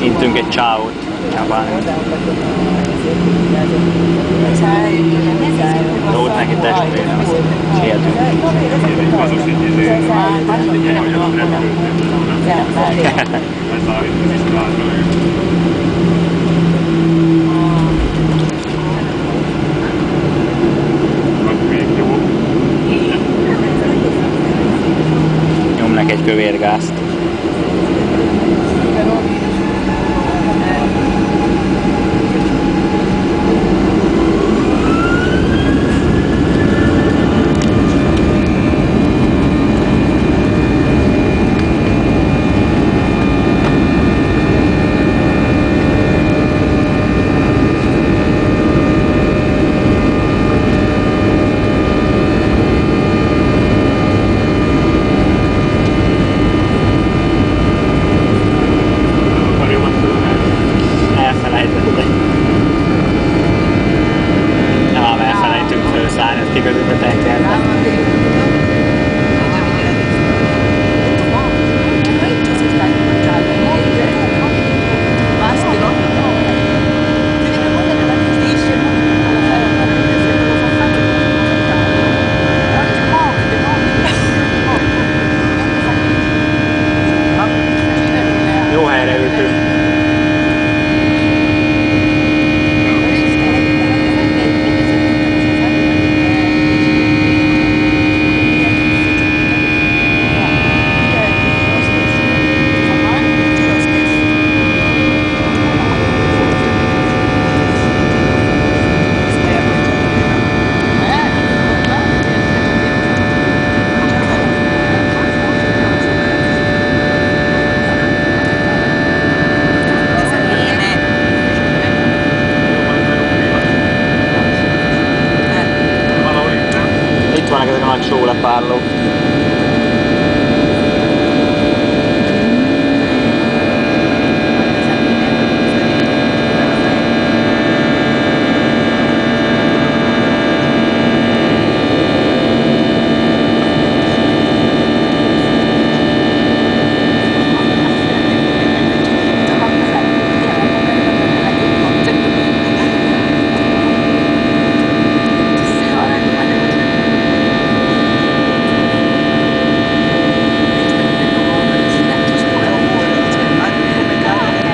Ciao. Ciao. Volt neki testvére, sietünk. Nyomnak egy kövér figure they were. che non ha ho a farlo.